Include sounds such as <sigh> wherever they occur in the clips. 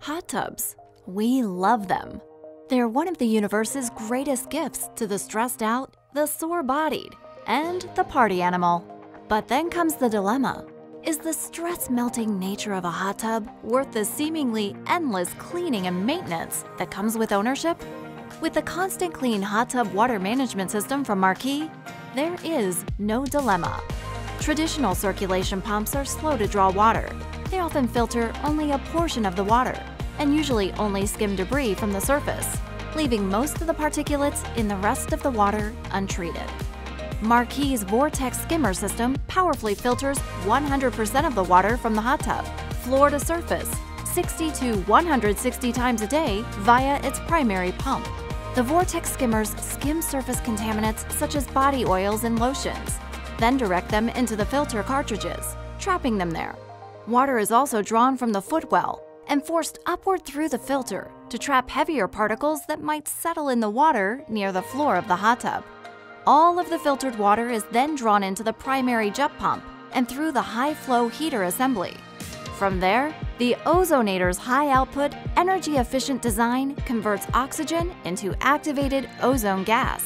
Hot tubs. We love them. They're one of the universe's greatest gifts to the stressed out, the sore bodied, and the party animal. But then comes the dilemma. Is the stress melting nature of a hot tub worth the seemingly endless cleaning and maintenance that comes with ownership? With the Constant Clean Hot Tub Water Management System from Marquis, there is no dilemma. Traditional circulation pumps are slow to draw water. They often filter only a portion of the water and usually only skim debris from the surface, leaving most of the particulates in the rest of the water untreated. Marquis' Vortex skimmer system powerfully filters 100% of the water from the hot tub, floor to surface, 60 to 160 times a day via its primary pump. The Vortex skimmers skim surface contaminants such as body oils and lotions, then direct them into the filter cartridges, trapping them there. Water is also drawn from the footwell and forced upward through the filter to trap heavier particles that might settle in the water near the floor of the hot tub. All of the filtered water is then drawn into the primary jet pump and through the high flow heater assembly. From there, the Ozonator's high output, energy efficient design converts oxygen into activated ozone gas.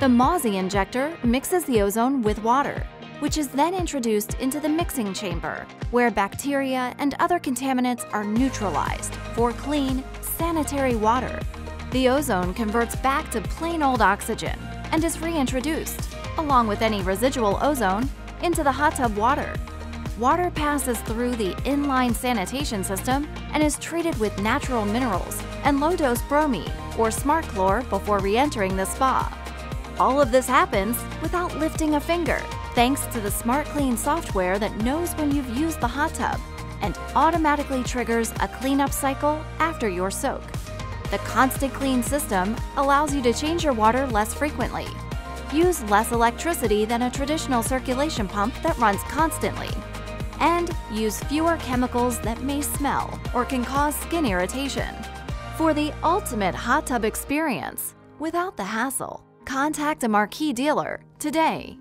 The Mazzei injector mixes the ozone with water, which is then introduced into the mixing chamber, where bacteria and other contaminants are neutralized for clean, sanitary water. The ozone converts back to plain old oxygen and is reintroduced, along with any residual ozone, into the hot tub water. Water passes through the inline sanitation system and is treated with natural minerals and low-dose bromine or smart chlor before re-entering the spa. All of this happens without lifting a finger, thanks to the Smart Clean software that knows when you've used the hot tub and automatically triggers a cleanup cycle after your soak. The Constant Clean system allows you to change your water less frequently, use less electricity than a traditional circulation pump that runs constantly, and use fewer chemicals that may smell or can cause skin irritation. For the ultimate hot tub experience, without the hassle, contact a Marquis dealer today.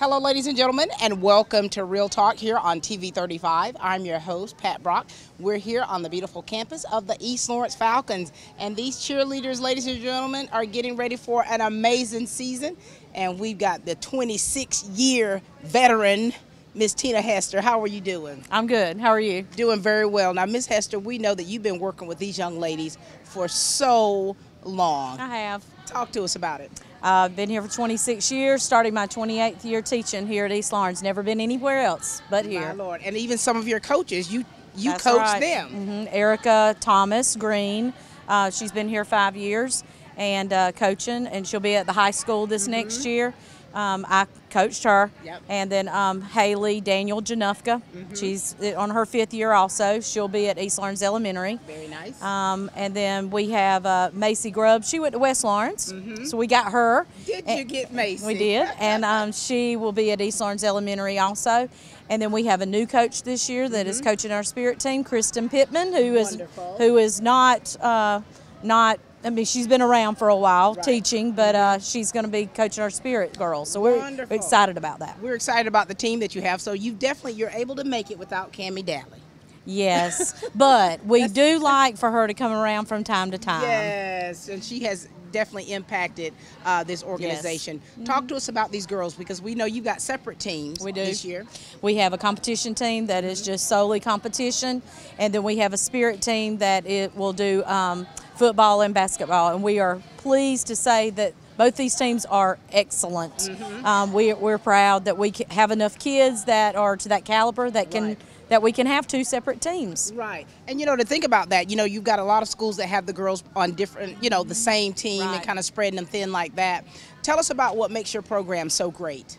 Hello, ladies and gentlemen, and welcome to Real Talk here on TV 35. I'm your host, Pat Brock. We're here on the beautiful campus of the East Laurens Falcons, and these cheerleaders, ladies and gentlemen, are getting ready for an amazing season. And we've got the 26 year veteran, Miss Tina Hester. How are you doing? I'm good. How are you? Doing very well. Now, Miss Hester, we know that you've been working with these young ladies for so long. I have. Talk to us about it. I've uh, been here for 26 years, starting my 28th year teaching here at East Laurens. Never been anywhere else but here. My Lord. And even some of your coaches, you you That's coach right. them. Mm-hmm. Erica Thomas Green, uh, she's been here five years and uh, coaching, and she'll be at the high school this mm-hmm. next year. Um, I coached her. Yep. And then um, Haley Daniel Janufka. Mm-hmm. She's on her fifth year also. She'll be at East Laurens Elementary. Very nice. Um, and then we have uh, Macy Grubb. She went to West Laurens. Mm-hmm. So we got her. Did and you get Macy? We did. and um, she will be at East Laurens Elementary also. And then we have a new coach this year that mm-hmm. is coaching our spirit team, Kristen Pittman, who is who is not uh, not I mean, she's been around for a while right. teaching, but uh, she's going to be coaching our spirit girls. So we're Wonderful. excited about that. We're excited about the team that you have. So you definitely you're able to make it without Cami Daly. Yes, but we do <laughs> like for her to come around from time to time. Yes, and she has definitely impacted uh, this organization. Yes. Talk to us about these girls because we know you got separate teams we do. this year. We have a competition team that is just solely competition, and then we have a spirit team that it will do um, football and basketball. And we are pleased to say that both these teams are excellent. Mm-hmm. Um, we, we're proud that we have enough kids that are to that caliber that can. Right that we can have two separate teams. Right. And you know, to think about that, you know, you've got a lot of schools that have the girls on different, you know, the same team right. and kind of spreading them thin like that. Tell us about what makes your program so great.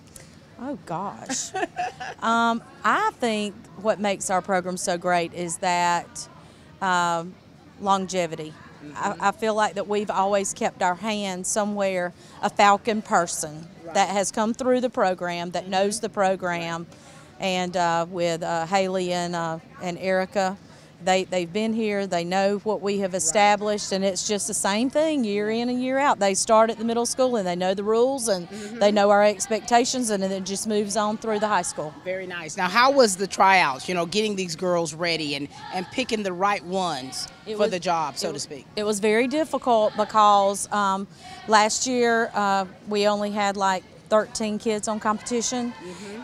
Oh gosh. <laughs> um, I think what makes our program so great is that um, longevity. I, I feel like that we've always kept our hand somewhere a Falcon person that has come through the program, that knows the program, and uh, with uh, Haley and uh, and Erica. They, they've been here, they know what we have established, and it's just the same thing year in and year out. They start at the middle school and they know the rules and they know our expectations, and then it just moves on through the high school. Very nice. Now, how was the tryouts? You know, getting these girls ready and and picking the right ones It for was- the job, so to speak. It was very difficult because um, last year uh, we only had like 13 kids on competition,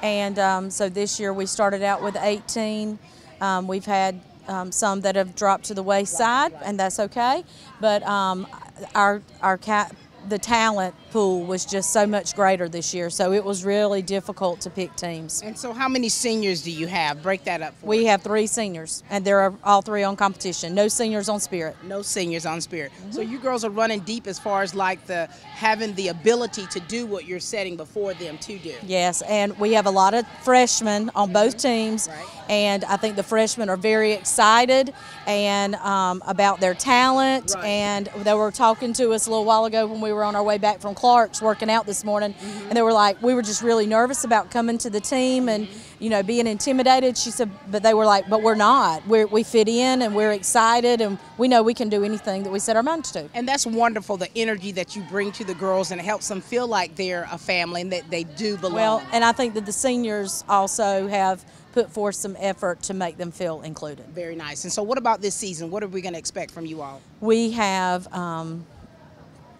and um, so this year we started out with 18. Um, we've had um, some that have dropped to the wayside, and that's okay. But um, our our cat the talent pool was just so much greater this year, so it was really difficult to pick teams. And so, how many seniors do you have? Break that up for We us. have three seniors, and they're all three on competition. No seniors on Spirit. no seniors on Spirit. So Mm-hmm. you girls are running deep as far as like the having the ability to do what you're setting before them to do. Yes, and we have a lot of freshmen on both teams, Right. and I think the freshmen are very excited and um, about their talent. Right. And they were talking to us a little while ago when we were on our way back from Clark's working out this morning, Mm-hmm. and they were like, we were just really nervous about coming to the team and Mm-hmm. you know being intimidated. She said, but they were like, but we're not. We're, we fit in and we're excited and we know we can do anything that we set our minds to. And that's wonderful, the energy that you bring to the girls, and it helps them feel like they're a family and that they do belong. Well, and I think that the seniors also have put forth some effort to make them feel included. very nice. And so, what about this season? What are we going to expect from you all? We have um,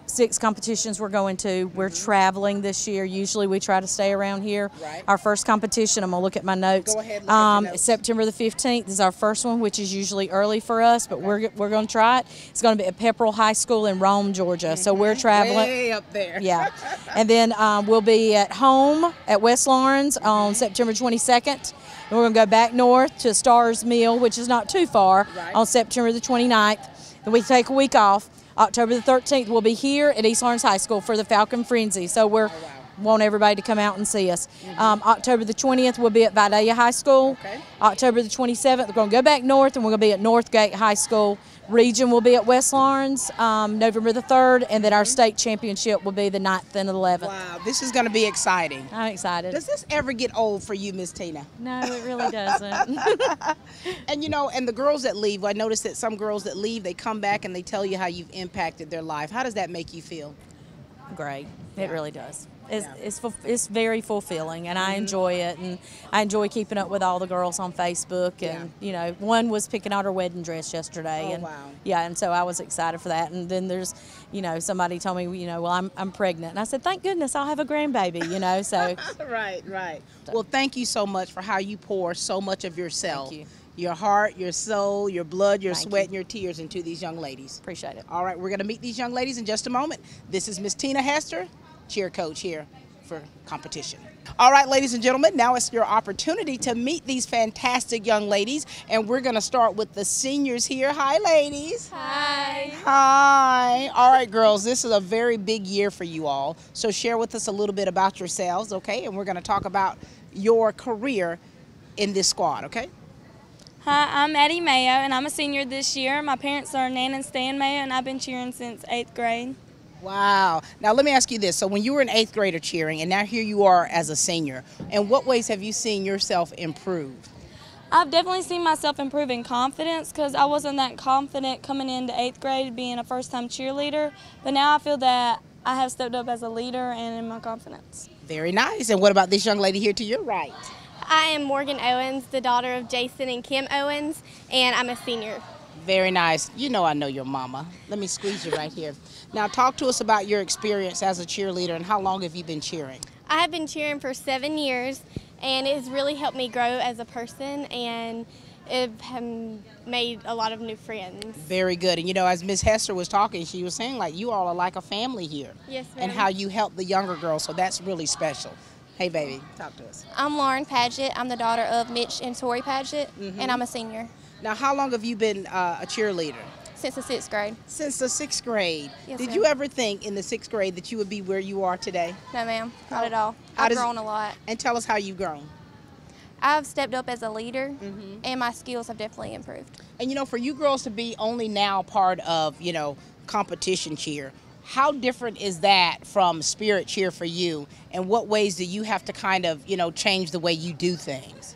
six competitions we're going to. We're traveling this year. Usually we try to stay around here. Right. Our first competition, I'm going to look at my notes. Go ahead, look at um, notes. September the 15th is our first one, which is usually early for us, but we're, we're going to try it. It's going to be at Pepperell High School in Rome, Georgia. So we're traveling. Way up there. Yeah. <laughs> And then um, we'll be at home at West Laurens on September 22nd. And we're going to go back north to Stars Mill, which is not too far, Right. on September the 29th. Then we take a week off. October the 13th, we'll be here at East Laurens High School for the Falcon Frenzy. So we're want everybody to come out and see us. Um, October the 20th, we'll be at Vidalia High School. Okay. October the 27th, we're going to go back north and we're going to be at Northgate High School. Region will be at West Laurens um, November the 3rd, and then our state championship will be the 9th and 11th. Wow, this is going to be exciting. I'm excited. Does this ever get old for you, Miss Tina? no, it really doesn't. <laughs> And you know, and the girls that leave, I noticed that some girls that leave, they come back and they tell you how you've impacted their life. How does that make you feel? Great. It really does. It's, Yeah. it's, it's very fulfilling, and I mm-hmm. enjoy it. And I enjoy keeping up with all the girls on Facebook. And, you know, one was picking out her wedding dress yesterday. Oh, and wow. Yeah, and so I was excited for that. And then there's, you know, somebody told me, you know, well, I'm, I'm pregnant. And I said, thank goodness I'll have a grandbaby, you know. So <laughs> Right, right. Well, thank you so much for how you pour so much of yourself, you. your heart, your soul, your blood, your Thank sweat, you. and your tears into these young ladies. appreciate it. All right, we're going to meet these young ladies in just a moment. This is Miss Tina Hester, cheer coach here for competition. All right, ladies and gentlemen, now it's your opportunity to meet these fantastic young ladies, and we're going to start with the seniors here. Hi, ladies. Hi. Hi. All right, girls, this is a very big year for you all. So share with us a little bit about yourselves, okay? And we're going to talk about your career in this squad, okay? Hi, I'm Eddie Mayo, and I'm a senior this year. My parents are Nan and Stan Mayo, and I've been cheering since eighth grade. Wow. Now let me ask you this. So when you were an eighth grader cheering and now here you are as a senior, in what ways have you seen yourself improve? I've definitely seen myself improve in confidence because I wasn't that confident coming into eighth grade being a first time cheerleader, but now I feel that I have stepped up as a leader and in my confidence. Very nice. And what about this young lady here to your right? I am Morgan Owens, the daughter of Jason and Kim Owens, and I'm a senior. Very nice. You know I know your mama. Let me squeeze you right here. Now talk to us about your experience as a cheerleader and how long have you been cheering? I have been cheering for seven years, and it has really helped me grow as a person, and it has made a lot of new friends. Very good. And you know, as Miss Hester was talking, she was saying like you all are like a family here. Yes, ma'am. And how you help the younger girls, so that's really special. Hey baby, talk to us. I'm Lauren Paget. I'm the daughter of Mitch and Tori Paget, and I'm a senior Now how long have you been uh, a cheerleader? Since the sixth grade. Since the sixth grade. Yes, Did ma'am. you ever think in the sixth grade that you would be where you are today? No, ma'am, not at all. How I've does- grown a lot. And tell us how you've grown. I've stepped up as a leader, Mm-hmm. and my skills have definitely improved. And you know, for you girls to be only now part of, you know, competition cheer, how different is that from spirit cheer for you? And what ways do you have to kind of, you know, change the way you do things?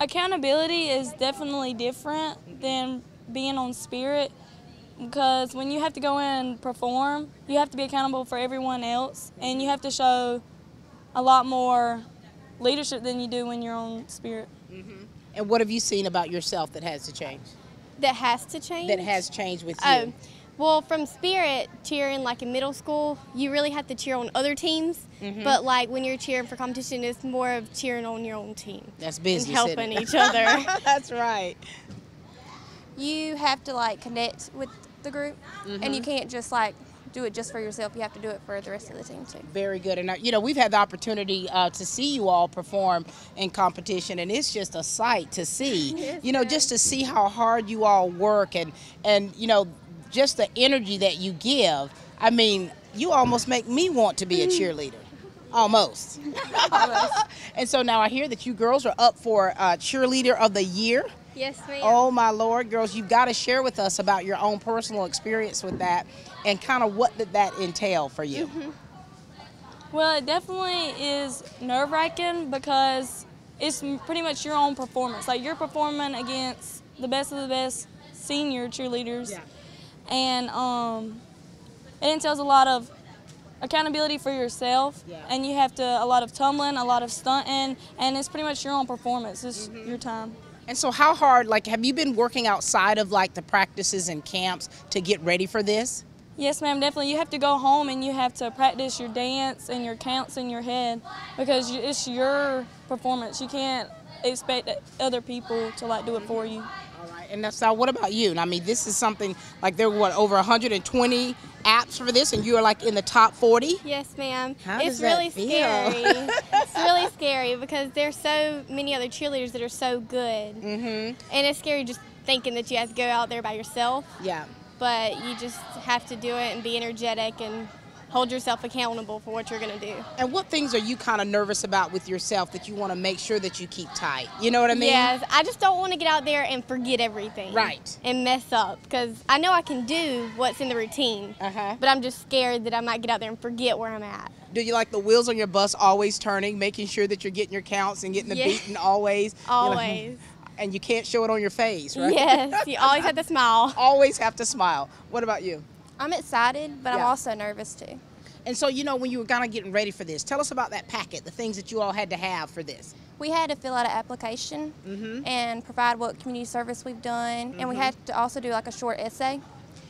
Accountability is definitely different than being on spirit because when you have to go in and perform, you have to be accountable for everyone else and you have to show a lot more leadership than you do when you're on spirit. And what have you seen about yourself that has to change? That has to change. That has changed with you? Oh, well, from spirit cheering, like in middle school, you really have to cheer on other teams. Mm-hmm. But like when you're cheering for competition, it's more of cheering on your own team That's and helping each other. <laughs> That's right. You have to like connect with the group, and Mm-hmm. you can't just like do it just for yourself. You have to do it for the rest of the team too. Very good. And, uh, you know, we've had the opportunity uh, to see you all perform in competition, and it's just a sight to see. <laughs> you know, just to see how hard you all work and, and, you know, just the energy that you give. I mean, you almost make me want to be a cheerleader. Almost. <laughs> <laughs> and so now I hear that you girls are up for uh, Cheerleader of the Year. Yes, ma'am. Oh my Lord, girls, you've got to share with us about your own personal experience with that and kind of what did that entail for you? Well, it definitely is nerve wracking because it's pretty much your own performance. Like you're performing against the best of the best senior cheerleaders, Yeah. and um, it entails a lot of accountability for yourself, Yeah. and you have to a lot of tumbling, a lot of stunting, and it's pretty much your own performance. It's Mm-hmm. your time. And so, how hard, like, have you been working outside of like the practices and camps to get ready for this? Yes, ma'am, definitely. You have to go home and you have to practice your dance and your counts in your head because it's your performance. You can't expect other people to like do it for you. Right. And that's now, what about you? And I mean, this is something like there were what over 120 apps for this, and you are like in the top 40. Yes, ma'am. How it's does that really feel? scary. <laughs> it's really scary because there's so many other cheerleaders that are so good, Mm-hmm. and it's scary just thinking that you have to go out there by yourself. Yeah. But you just have to do it and be energetic and hold yourself accountable for what you're gonna do. And what things are you kind of nervous about with yourself that you want to make sure that you keep tight? You know what I mean? Yes, I just don't want to get out there and forget everything. Right. And mess up because I know I can do what's in the routine, Uh-huh. but I'm just scared that I might get out there and forget where I'm at. Do you like the wheels on your bus always turning, making sure that you're getting your counts and getting the Yeah. beating always? Always. <laughs> and you can't show it on your face, right? Yes, you <laughs> always have to smile. Always have to smile. What about you? I'm excited, but I'm also nervous too. And so, you know, when you were kind of getting ready for this, tell us about that packet, the things that you all had to have for this. We had to fill out an application Mm-hmm. and provide what community service we've done, and we had to also do like a short essay,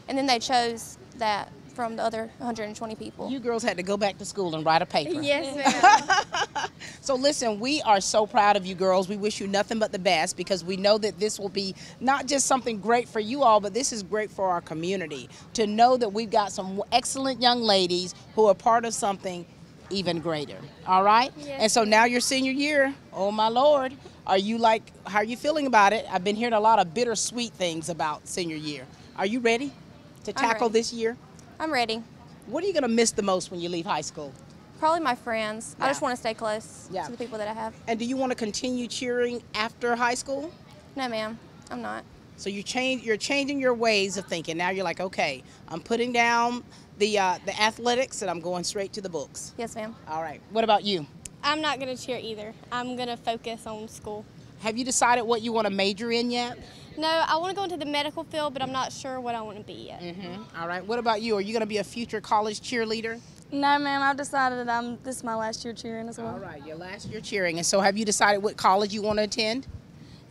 and then they chose that from the other 120 people. You girls had to go back to school and write a paper. Yes, <laughs> ma'am. So listen, we are so proud of you girls. We wish you nothing but the best because we know that this will be not just something great for you all, but this is great for our community. To know that we've got some excellent young ladies who are part of something even greater. All right? Yes, and so now your senior year, oh my lord, are you like how are you feeling about it? I've been hearing a lot of bittersweet things about senior year. Are you ready to tackle ready. this year? I'm ready. What are you going to miss the most when you leave high school? Probably my friends. I just want to stay close Yeah. to the people that I have. And do you want to continue cheering after high school? No, ma'am, I'm not. So you change, you're changing your ways of thinking. Now you're like, okay, I'm putting down the uh, the athletics and I'm going straight to the books. Yes, ma'am. All right. What about you? I'm not gonna cheer either. I'm gonna focus on school. Have you decided what you want to major in yet? No, I want to go into the medical field, but I'm not sure what I want to be yet. Mm-hmm. All right. What about you? Are you going to be a future college cheerleader? No, ma'am, I've decided that I'm, this is my last year cheering as well. All right. Your last year cheering. And so have you decided what college you want to attend?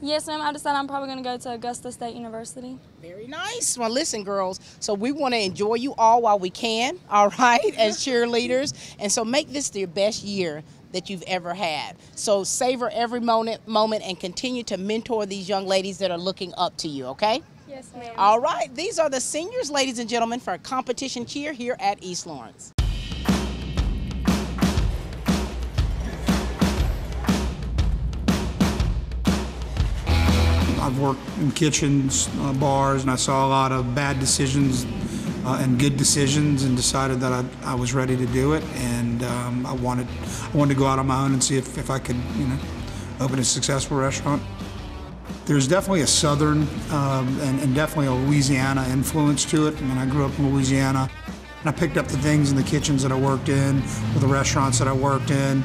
Yes, ma'am, I decided I'm probably going to go to Augusta State University. Very nice. Well, listen, girls. So we want to enjoy you all while we can, all <laughs> right, as cheerleaders. And so make this your best year that you've ever had. So savor every moment, moment, and continue to mentor these young ladies that are looking up to you. Okay. Yes, ma'am. All right. These are the seniors, ladies and gentlemen, for a competition cheer here at East Laurens. I've worked in kitchens, uh, bars, and I saw a lot of bad decisions uh, and good decisions, and decided that I, I was ready to do it. And um, I wanted I wanted to go out on my own and see if, if I could, you know, open a successful restaurant. There's definitely a Southern um, and, and definitely a Louisiana influence to it. I mean, I grew up in Louisiana, and I picked up the things in the kitchens that I worked in, or the restaurants that I worked in,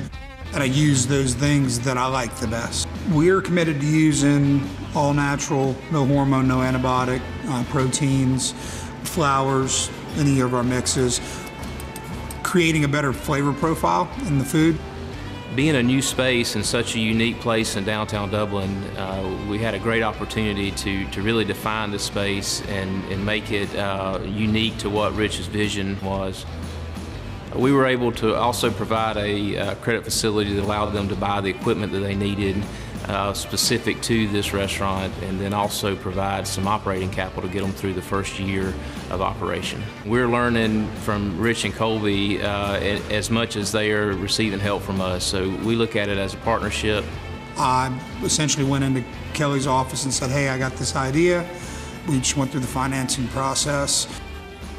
and I used those things that I like the best. We're committed to using all natural, no hormone, no antibiotic, uh, proteins, flours, any of our mixes, creating a better flavor profile in the food. Being a new space in such a unique place in downtown Dublin, uh, we had a great opportunity to, to really define the space and, and make it uh, unique to what Rich's vision was. We were able to also provide a uh, credit facility that allowed them to buy the equipment that they needed uh, specific to this restaurant and then also provide some operating capital to get them through the first year of operation. We're learning from Rich and Colby uh, as much as they are receiving help from us, so we look at it as a partnership. I essentially went into Kelly's office and said, hey, I got this idea. We just went through the financing process.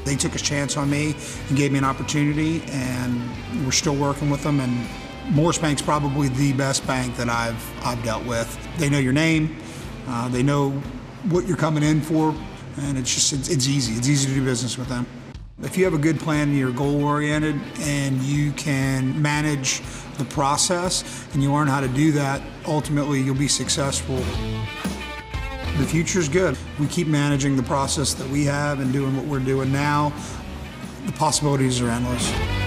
They took a chance on me and gave me an opportunity, and we're still working with them. And Morris Bank's probably the best bank that I've I've dealt with. They know your name, uh, they know what you're coming in for, and it's just it's, it's easy. It's easy to do business with them. If you have a good plan and you're goal oriented and you can manage the process and you learn how to do that, ultimately you'll be successful. The future's good. We keep managing the process that we have and doing what we're doing now. The possibilities are endless.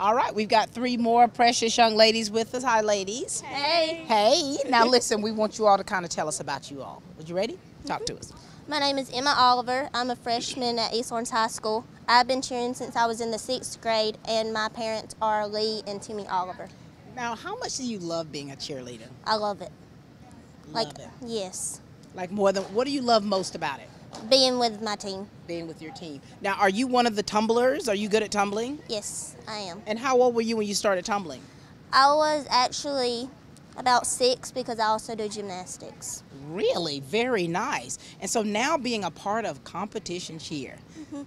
All right, we've got three more precious young ladies with us. Hi, ladies. Hey. Hey. Now, listen, we want you all to kind of tell us about you all. Are you ready? Talk to mm-hmm. us. My name is Emma Oliver. I'm a freshman at East Laurens High School. I've been cheering since I was in the sixth grade, and my parents are Lee and Timmy Oliver. Now, how much do you love being a cheerleader? I love it. Love like, it. yes, Like more than what do you love most about it? Being with my team. Being with your team. Now, are you one of the tumblers? Are you good at tumbling? Yes, I am. And how old were you when you started tumbling? I was actually about six because I also do gymnastics. Really, very nice. And so now being a part of competition cheer, mm-hmm.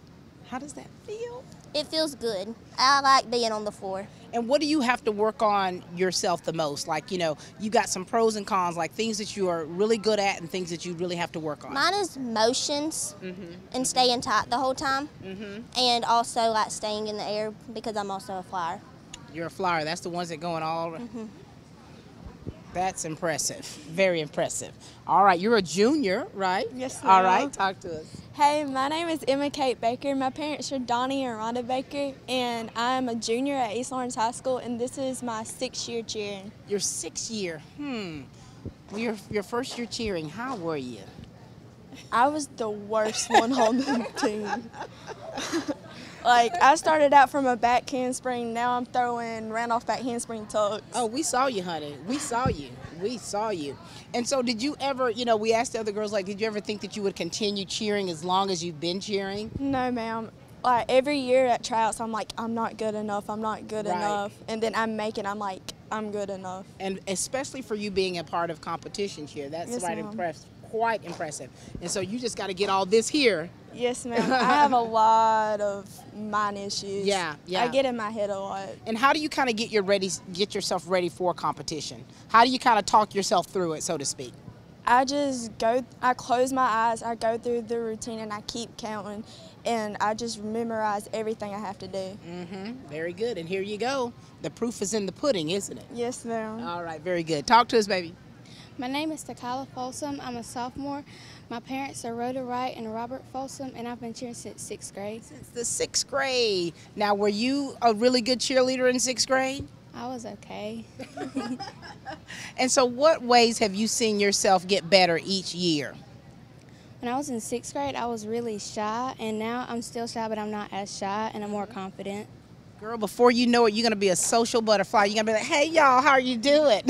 how does that feel? It feels good. I like being on the floor. And what do you have to work on yourself the most? Like, you know, you got some pros and cons, like things that you are really good at and things that you really have to work on. Mine is motions mm-hmm. and staying tight the whole time, mm-hmm. and also like staying in the air because I'm also a flyer. You're a flyer. That's the ones that going all. Mm-hmm. That's impressive. Very impressive. All right, you're a junior, right? Yes, All ma'am. right, talk to us. Hey, my name is Emma Kate Baker. My parents are Donnie and Rhonda Baker, and I'm a junior at East Laurens High School, and this is my sixth year cheering. Your sixth year. Hmm. Well, your your first year cheering. How were you? I was the worst one on the <laughs> team. Like, I started out from a back handspring, now I'm throwing ran off back handspring tucks. Oh, we saw you, honey. We saw you. We saw you. And so, did you ever? You know, we asked the other girls, like, did you ever think that you would continue cheering as long as you've been cheering? No, ma'am. Like every year at tryouts, I'm like, I'm not good enough. I'm not good Right. enough. And then I make it. I'm like, I'm good enough. and especially for you being a part of competition cheer, that's Yes, right ma'am. impress, quite impressive. And so you just got to get all this here. Yes, <laughs> ma'am. I have a lot of mind issues. Yeah, yeah. I get in my head a lot. And how do you kind of get your ready, get yourself ready for competition? How do you kind of talk yourself through it, so to speak? I just go, I close my eyes, I go through the routine, and I keep counting, and I just memorize everything I have to do. Mm-hmm. Very good. And here you go. The proof is in the pudding, isn't it? Yes, ma'am. All right. Very good. Talk to us, baby. My name is Takala Folsom. I'm a sophomore. My parents are Rhoda Wright and Robert Folsom, and I've been cheering since sixth grade. Since the sixth grade. Now, were you a really good cheerleader in sixth grade? I was okay. <laughs> And so, what ways have you seen yourself get better each year? When I was in sixth grade, I was really shy, and now I'm still shy, but I'm not as shy, and I'm more mm-hmm. confident. Girl, before you know it, you're gonna be a social butterfly. You're gonna be like, "Hey, y'all, how are you doing?"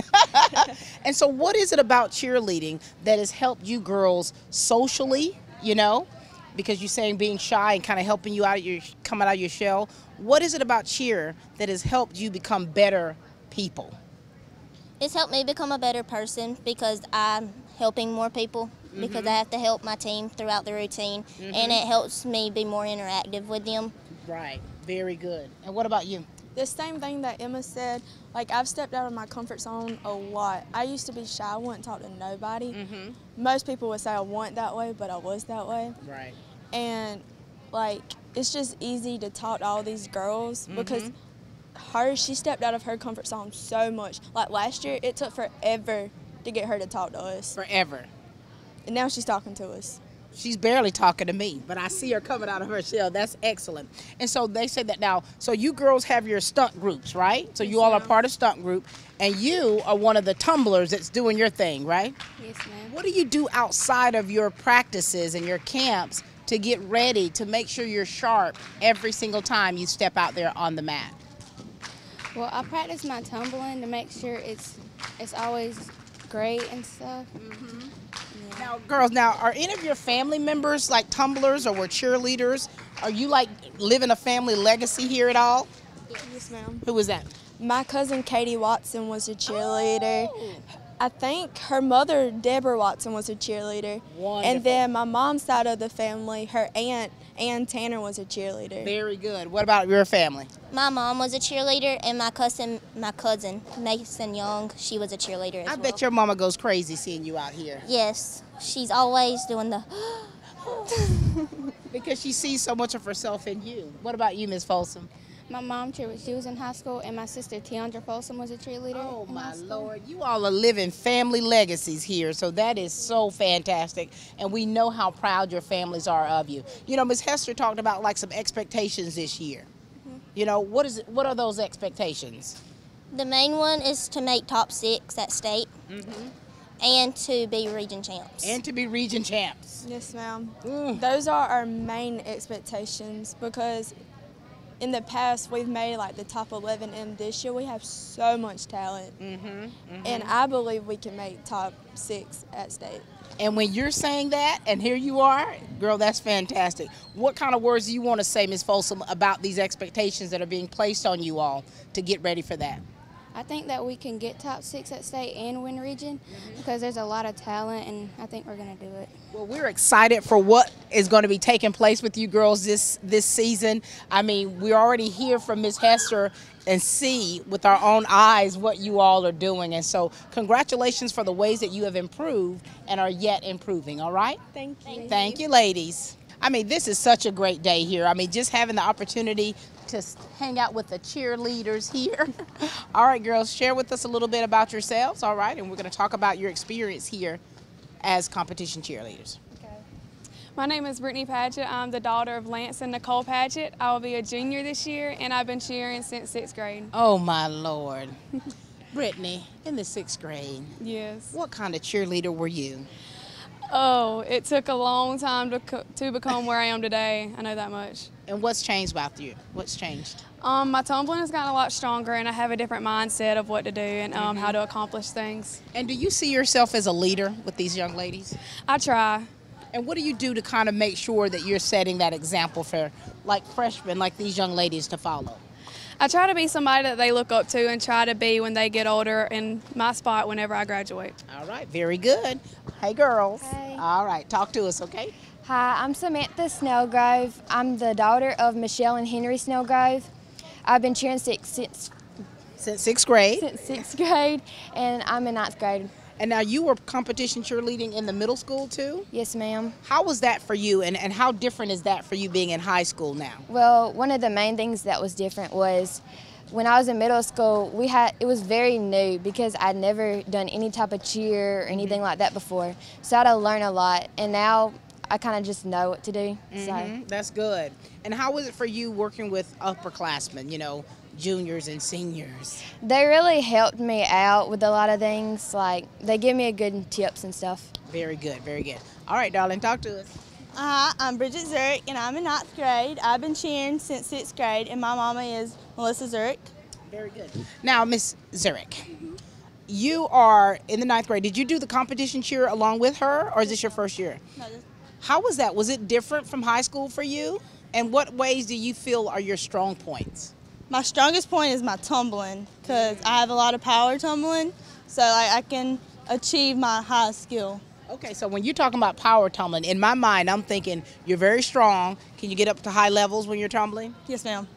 <laughs> and so, what is it about cheerleading that has helped you girls socially? You know, because you're saying being shy and kind of helping you out of your coming out of your shell. What is it about cheer that has helped you become better people? It's helped me become a better person because I'm helping more people because mm-hmm. I have to help my team throughout the routine, and mm-hmm. it helps me be more interactive with them. Right. Very good. And what about you? The same thing that Emma said, like I've stepped out of my comfort zone a lot. I used to be shy, I wouldn't talk to nobody. Mm-hmm. Most people would say I wasn't that way, but I was that way. Right. And like it's just easy to talk to all these girls mm-hmm. because her she stepped out of her comfort zone so much. Like last year, it took forever to get her to talk to us, Forever. and now she's talking to us. She's barely talking to me, but I see her coming out of her shell. That's excellent. And so they said that now. So you girls have your stunt groups, right? So you all are part of stunt group, and you are one of the tumblers that's doing your thing, right? Yes, ma'am. What do you do outside of your practices and your camps to get ready to make sure you're sharp every single time you step out there on the mat? Well, I practice my tumbling to make sure it's it's always great and stuff. Mm-hmm. Now, girls, now are any of your family members like tumblers or were cheerleaders? Are you like living a family legacy here at all? Yes, ma'am. Who was that? My cousin Katie Watson was a cheerleader. Oh. I think her mother, Deborah Watson, was a cheerleader. Wonderful. And then my mom's side of the family, her aunt, Ann Tanner, was a cheerleader. Very good. What about your family? My mom was a cheerleader, and my cousin, my cousin Mason Young, she was a cheerleader as well. I well. bet your mama goes crazy seeing you out here Yes, she's always doing the. <gasps> because she sees so much of herself in you. What about you, Miss Folsom? My mom cheered. She was in high school, and my sister Tiandra Folsom was a cheerleader. Oh in my high school. lord, you all are living family legacies here, so that is so fantastic, and we know how proud your families are of you. You know, Miss Hester talked about like some expectations this year. You know, what is it? What are those expectations? The main one is to make top six at state, and to be region champs. And to be region champs. Yes, ma'am. Mm. Those are our main expectations because in the past we've made like the top 11, and this year we have so much talent. Mm-hmm, And I believe we can make top six at state. And when you're saying that, and here you are, girl, that's fantastic. What kind of words do you want to say, ms Folsom, about these expectations that are being placed on you all to get ready for that? I think that we can get top six at state and win region mm-hmm. because there's a lot of talent, and I think we're gonna do it. Well, we're excited for what is going to be taking place with you girls this this season. I mean, we already hear from Miss Hester and see with our own eyes what you all are doing. And so, congratulations for the ways that you have improved and are yet improving. All right. Thank you. Thank you, ladies. I mean, this is such a great day here. I mean, just having the opportunity to hang out with the cheerleaders here. <laughs> all right, girls, share with us a little bit about yourselves. All right, and we're going to talk about your experience here as competition cheerleaders. My name is Brittany Patchett. I'm the daughter of Lance and Nicole Patchett. I will be a junior this year, and I've been cheering since sixth grade. Oh my lord. <laughs> Brittany, in the sixth grade, Yes. what kind of cheerleader were you? Oh, it took a long time to to become where I am today. I know that much. And what's changed about you? What's changed? Um, my tumbling has gotten a lot stronger, and I have a different mindset of what to do and um, how to accomplish things. And do you see yourself as a leader with these young ladies? I try. And what do you do to kind of make sure that you're setting that example for like freshmen, like these young ladies to follow? I try to be somebody that they look up to and try to be when they get older in my spot whenever I graduate. All right, very good. Hey girls. Hey. All right, talk to us, okay? Hi, I'm Samantha Snellgrove. I'm the daughter of Michelle and Henry Snellgrove. I've been cheering six, since Since sixth grade. since sixth grade, and I'm in ninth grade. And now you were competition cheerleading in the middle school too? Yes, ma'am. How was that for you and, and how different is that for you being in high school now? Well, one of the main things that was different was when I was in middle school, we had it was very new because I'd never done any type of cheer or anything like that before. So I had to learn a lot, and now I kind of just know what to do. So. Mhm, That's good. And how was it for you working with upperclassmen, you know, juniors and seniors? They really helped me out with a lot of things. Like they give me a good tips and stuff. Very good, very good. All right, darling, talk to us. Hi, I'm Bridget Zurich, and I'm in ninth grade. I've been cheering since sixth grade, and my mama is Melissa Zurich. Very good. Now, Miss Zurich, you are in the ninth grade. Did you do the competition cheer along with her, or is this your first year? No, this- How was that? Was it different from high school for you? And what ways do you feel are your strong points? My strongest point is my tumbling, because I have a lot of power tumbling, so like, I can achieve my highest skill. Okay, so when you're talking about power tumbling, in my mind, I'm thinking you're very strong. Can you get up to high levels when you're tumbling? Yes, ma'am.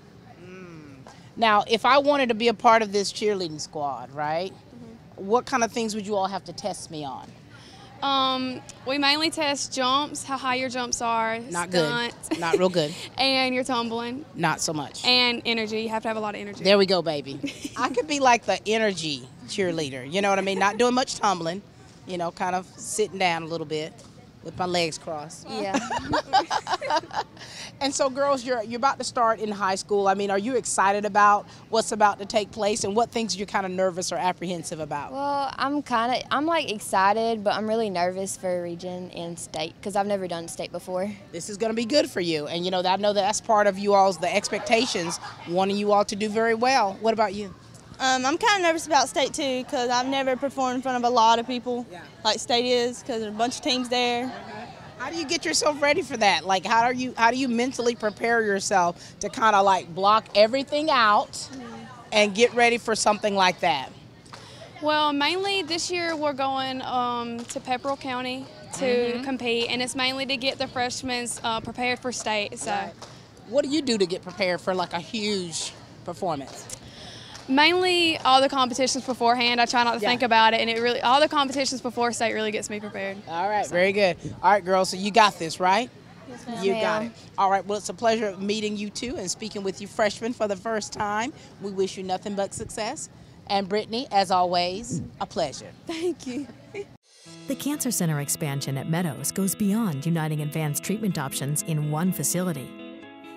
Hmm. Now, if I wanted to be a part of this cheerleading squad, right? Mm-hmm. What kind of things would you all have to test me on? Um, we mainly test jumps, how high your jumps are, Not stunts, good. Not real good. <laughs> and your tumbling, Not so much. and energy. You have to have a lot of energy. There we go, baby. <laughs> I could be like the energy cheerleader. You know what I mean? Not doing much tumbling. You know, kind of sitting down a little bit with my legs crossed. Yeah. <laughs> And so, girls, you're you're about to start in high school. I mean, are you excited about what's about to take place, and what things you're kind of nervous or apprehensive about? Well, I'm kind of I'm like excited, but I'm really nervous for region and state because I've never done state before. This is going to be good for you, and you know I know that that's part of you all's the expectations, wanting you all to do very well. What about you? Um, I'm kind of nervous about state too because I've never performed in front of a lot of people like state is because there's a bunch of teams there. How do you get yourself ready for that? Like, how are you? How do you mentally prepare yourself to kind of like block everything out and get ready for something like that? Well, mainly this year we're going um, to Pepperell County to Mhm. compete, and it's mainly to get the freshmen uh, prepared for state. So, What do you do to get prepared for like a huge performance? Mainly all the competitions beforehand. I try not to Yeah. think about it, and it really all the competitions before state really gets me prepared. All right, very good. All right, girls, so you got this, right? ma'am. You got it. All right, well, it's a pleasure meeting you two and speaking with you freshmen for the first time. We wish you nothing but success. And Brittany, as always, a pleasure. Thank you. The Cancer Center expansion at Meadows goes beyond uniting advanced treatment options in one facility.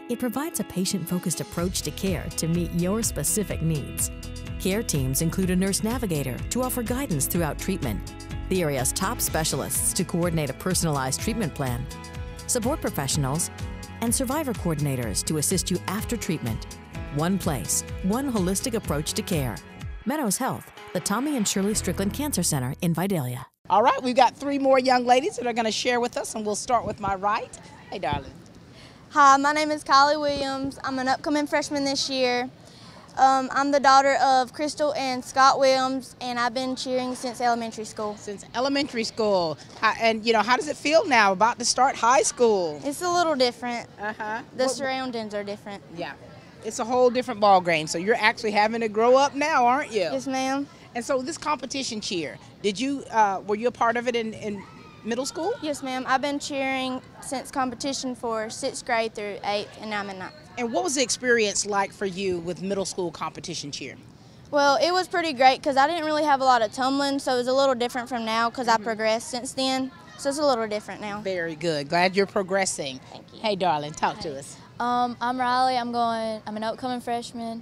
It provides a patient focused approach to care to meet your specific needs. Care teams include a nurse navigator to offer guidance throughout treatment, the area's top specialists to coordinate a personalized treatment plan, support professionals, and survivor coordinators to assist you after treatment. One place, one holistic approach to care. Meadows Health, the Tommy and Shirley Strickland Cancer Center in Vidalia. All right, we've got three more young ladies that are going to share with us, and we'll start with my right. Hey, darling. Hi, my name is Kylie Williams. I'm an upcoming freshman this year. Um, I'm the daughter of Crystal and Scott Williams, and I've been cheering since elementary school. Since elementary school. How, and, you know, how does it feel now about to start high school? It's a little different. Uh-huh. The What- surroundings are different. Yeah. It's a whole different ball game. So you're actually having to grow up now, aren't you? Yes, ma'am. And so this competition cheer, did you uh, were you a part of it in, in middle school? Yes, ma'am. I've been cheering since competition for sixth grade through eighth, and now I'm in ninth. And what was the experience like for you with middle school competition cheer? Well, it was pretty great because I didn't really have a lot of tumbling, so it was a little different from now because I progressed since then. So it's a little different now. Very good. Glad you're progressing. Thank you. Hey, darling, talk to us. Um, I'm Riley. I'm going. I'm an upcoming freshman.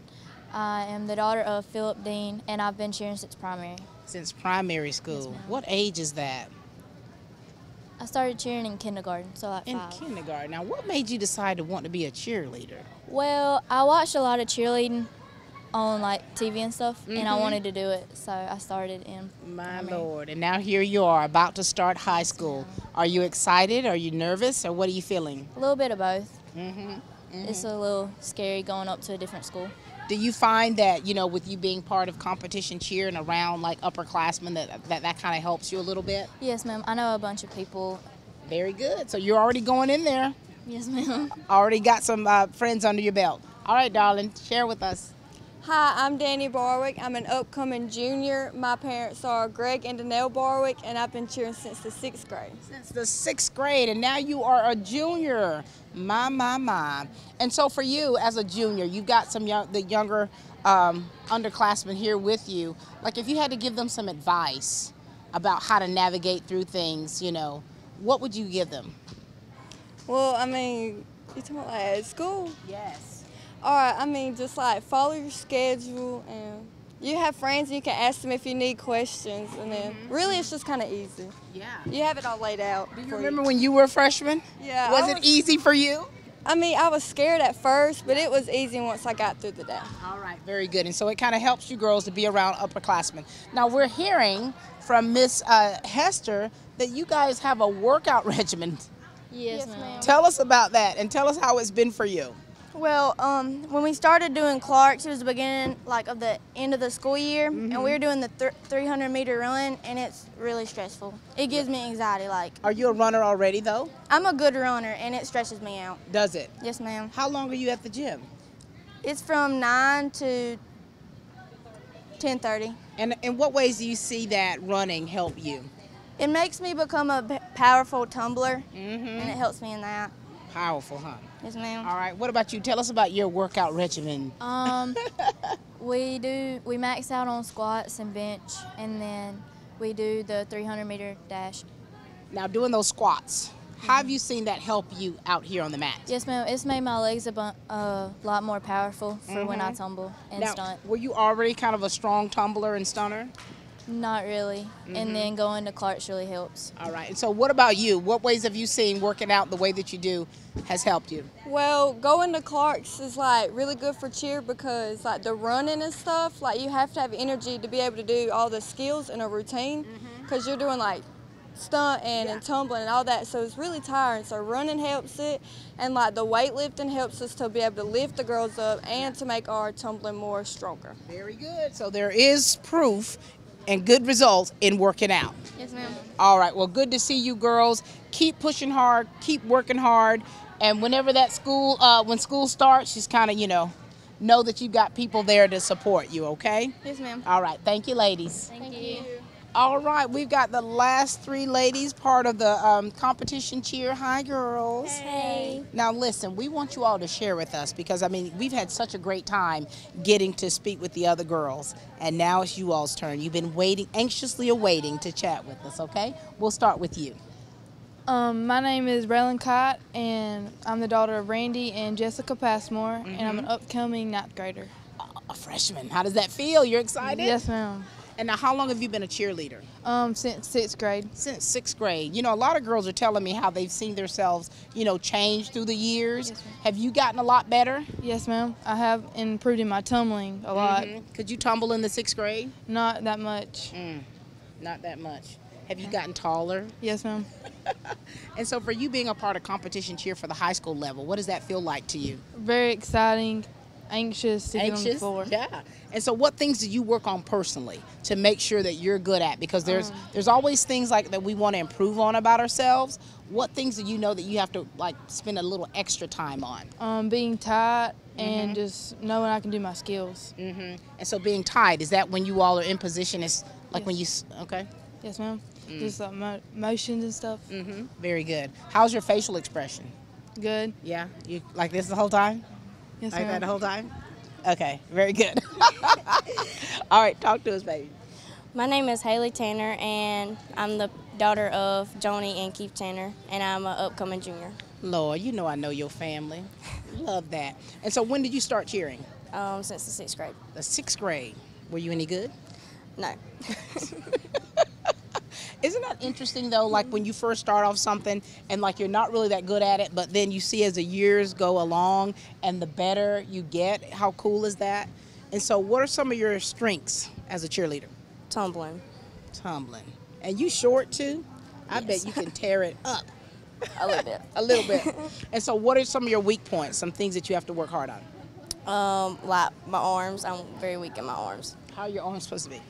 I am the daughter of Philip Dean, and I've been cheering since primary. Since primary school. what age is that? I started cheering in kindergarten, so like In five. kindergarten. Now, what made you decide to want to be a cheerleader? Well, I watched a lot of cheerleading on like TV and stuff, and I Mhm. wanted to do it, so I started in. My Lord. And now here you are, about to start high school. Are you excited? Are you nervous? Or what are you feeling? A little bit of both. Mm-hmm. It's a little scary going up to a different school. Do you find that, you know, with you being part of competition cheer and around like upperclassmen, that that, that kind of helps you a little bit? Yes, ma'am. I know a bunch of people. Very good. So you're already going in there. Yes, ma'am. Already got some uh, friends under your belt. All right, darling, share with us. Hi, I'm Danny Barwick. I'm an upcoming junior. My parents are Greg and Danelle Barwick, and I've been cheering since the sixth grade. Since the sixth grade, and now you are a junior. My, my, my. And so for you as a junior, you've got some young, the younger um, underclassmen here with you. Like if you had to give them some advice about how to navigate through things, you know, what would you give them? Well, I mean, you talking about like at school? Yes. All right, I mean, just like follow your schedule, and you have friends, and you can ask them if you need questions, and then really it's just kind of easy. Yeah. You have it all laid out. Do you remember when you were a freshman? Yeah. Was I it easy for you? I mean, I was scared at first, but it was easy once I got through the day. All right, very good. And so it kind of helps you girls to be around upperclassmen. Now we're hearing from Miss uh, Hester that you guys have a workout <laughs> regimen. Yes, ma'am. Tell us about that and tell us how it's been for you. Well, um, when we started doing Clark's, it was the beginning, like, of the end of the school year, and we were doing the th 300 meter run, and it's really stressful. It gives me anxiety. Like, Are you a runner already though? I'm a good runner, and it stresses me out. Does it? Yes, ma'am. How long are you at the gym? It's from nine to 10:30. And in what ways do you see that running help you? It makes me become a powerful tumbler, Mm-hmm. and it helps me in that. Powerful, huh? Yes, ma'am. All right. What about you? Tell us about your workout regimen. Um, <laughs> we do we max out on squats and bench, and then we do the 300 meter dash. Now, doing those squats, how have you seen that help you out here on the mat? Yes, ma'am. It's made my legs a bu- uh, lot more powerful for when I Mhm. tumble and now, stunt. were you already kind of a strong tumbler and stunner? Not really. Mhm. And then going to Clark's really helps. All right. And so, what about you? What ways have you seen working out the way that you do has helped you? Well, going to Clark's is like really good for cheer because like the running and stuff, like you have to have energy to be able to do all the skills in a routine because you're doing like stunt and, and tumbling and all that. So it's really tiring. So running helps it and like the weightlifting helps us to be able to lift the girls up and to make our tumbling more stronger. Very good. So there is proof and good results in working out. Yes, ma'am. All right. Well, good to see you girls. Keep pushing hard. Keep working hard. And whenever that school, uh, when school starts, just kind of, you know, know that you've got people there to support you. Okay. Yes, ma'am. All right. Thank you, ladies. Thank you. All right. We've got the last three ladies, part of the um, competition cheer. Hi, girls. Hey. Now, listen, we want you all to share with us because, I mean, we've had such a great time getting to speak with the other girls. And now it's you all's turn. You've been waiting, anxiously awaiting to chat with us, okay? We'll start with you. Um, my name is Braylon Cott, and I'm the daughter of Randy and Jessica Passmore, and I'm an upcoming ninth grader. A freshman. How does that feel? You're excited? Yes, ma'am. And now, how long have you been a cheerleader? Um, since sixth grade. Since sixth grade. You know, a lot of girls are telling me how they've seen themselves, you know, change through the years. have you gotten a lot better? Yes, ma'am. I have improved in my tumbling a lot. Mhm. Could you tumble in the sixth grade? Not that much. Mm, not that much. Have you gotten taller? Yes, ma'am. <laughs> And so, for you being a part of competition cheer for the high school level, what does that feel like to you? Very exciting, anxious to get on the Anxious? floor. Yeah. And so, what things do you work on personally to make sure that you're good at? Because there's Um, there's always things like that we want to improve on about ourselves. What things do you know that you have to like spend a little extra time on? Um, being tight and Mhm. just knowing I can do my skills. hmm And so, being tied is that when you all are in position? Is like when you okay. Yes, ma'am. Mm. Just like mo- motions and stuff. Mm-hmm. Very good. How's your facial expression? Good. Yeah. You like this the whole time? Yes, like that ma'am. the whole time? Okay. Very good. <laughs> all right. Talk to us, baby. My name is Haley Tanner, and I'm the daughter of Joni and Keith Tanner, and I'm an upcoming junior. Lord, you know I know your family. Love that. And so, when did you start cheering? Um, since the sixth grade. The sixth grade. Were you any good? No. <laughs> Isn't that interesting though? Like when you first start off something and like you're not really that good at it, but then you see as the years go along and the better you get, how cool is that? And so, what are some of your strengths as a cheerleader? Tumbling. Tumbling. And you short too? I bet you can tear it up. <laughs> A little bit. <laughs> A little bit. <laughs> and so, what are some of your weak points? Some things that you have to work hard on? Um, like my arms, I'm very weak in my arms. How are your arms supposed to be?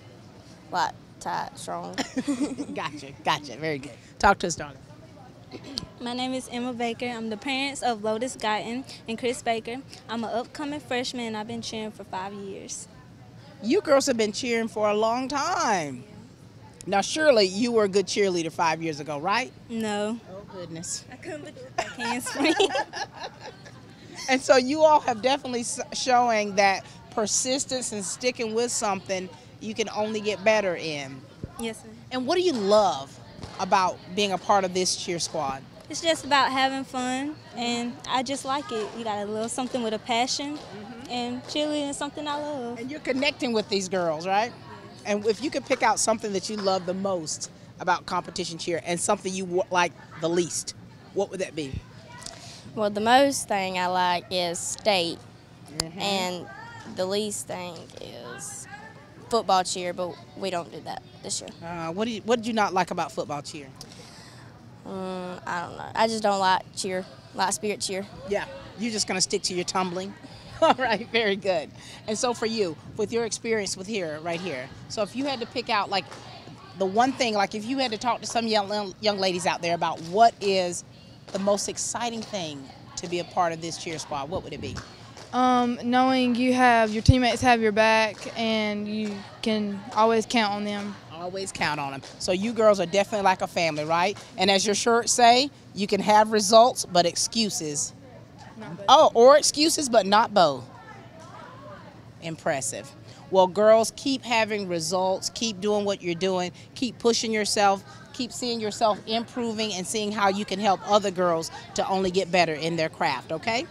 Like tight, strong. <laughs> gotcha, gotcha. Very good. Talk to us, darling. My name is Emma Baker. I'm the parents of Lotus Guyton and Chris Baker. I'm an upcoming freshman and I've been cheering for five years. You girls have been cheering for a long time. Now, surely you were a good cheerleader five years ago, right? No. Oh, goodness. I couldn't believe I can't swing. And so you all have definitely showing that persistence and sticking with something you can only get better in. yes, ma'am. And what do you love about being a part of this cheer squad? It's just about having fun and I just like it. You gotta love something with a passion mm-hmm. and cheerleading is something I love. And you're connecting with these girls, right? And if you could pick out something that you love the most about competition cheer and something you like the least, what would that be? Well, the most thing I like is state, mm-hmm. and the least thing is football cheer, but we don't do that this year. Uh, what, do you, what did you not like about football cheer? Mm, I don't know. I just don't like cheer, like spirit cheer. Yeah. You're just going to stick to your tumbling? <laughs> All right, very good. And so for you, with your experience with here, right here, so if you had to pick out like the one thing, like if you had to talk to some young, young ladies out there about what is the most exciting thing to be a part of this cheer squad, what would it be? Um, knowing you have your teammates have your back and you can always count on them. Always count on them. So you girls are definitely like a family, right? And as your shirts say, you can have results, but excuses. Oh, or excuses, but not both. Impressive. Well, girls, keep having results, keep doing what you're doing, keep pushing yourself, keep seeing yourself improving and seeing how you can help other girls to only get better in their craft, okay? Okay.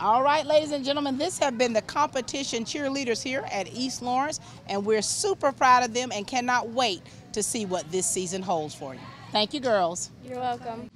All right, ladies and gentlemen, this have been the competition cheerleaders here at East Laurens, and we're super proud of them and cannot wait to see what this season holds for you. Thank you, girls. You're welcome.